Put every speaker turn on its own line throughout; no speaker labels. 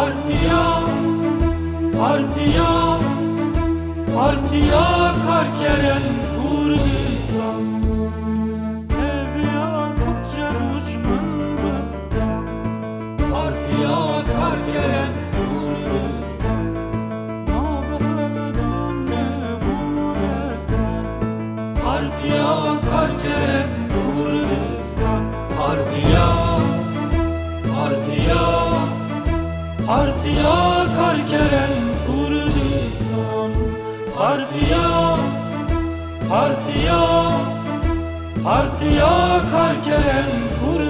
Partiya, partiya, partiya Karkeren Kurdistan. Evya Kürtçe düşman Kurdistan Partiya Karkeren Kurdistan. Nabıkhaladun ne bu destan Partiya Karkeren Kurdistan. Partiya Partiya Partiya Karkeren Kurdistan. Partiya Partiya Partiya Karkeren Kurdistan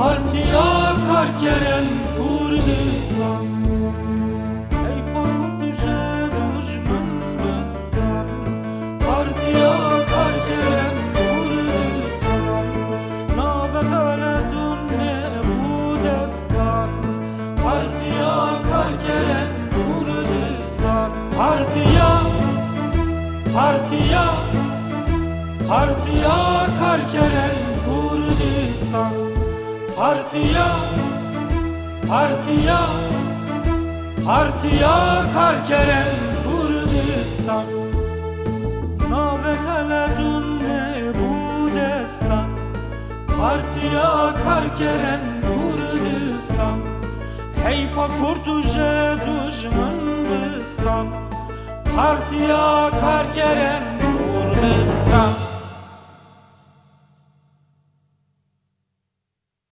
Partiya Karkeren Kurdistan. Ey fakirtuşe düşman bistan Partiya Karkeren Kurdistan. Nabe haledun ne bu destan? Partiya Karkeren Kurdistan. Partiya Partiya Partiya Karkeren Kurdistan Partiya Partiya Partiya Karkeren Kurdistan. Nave ne bu destan Partiya Karkeren Kurdistan. Heyfa kurtuje düşman bistan Partiya Karkeren Kurdistan